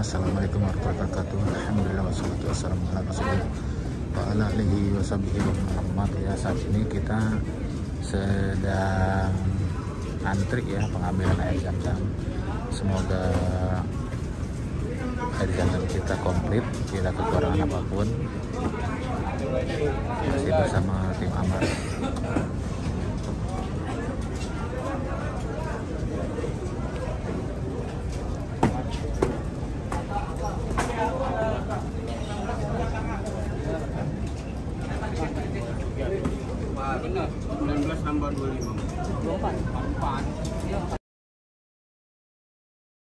Assalamualaikum warahmatullahi wabarakatuh. Alhamdulillah wassalatu wassalamu ala Ya saat ini kita sedang antri ya pengambilan air zam-zam Semoga air zam-zam kita komplit Tidak kekurangan apa pun. Masih bersama tim Amar Benar, 19 tambah 25. 24. 24.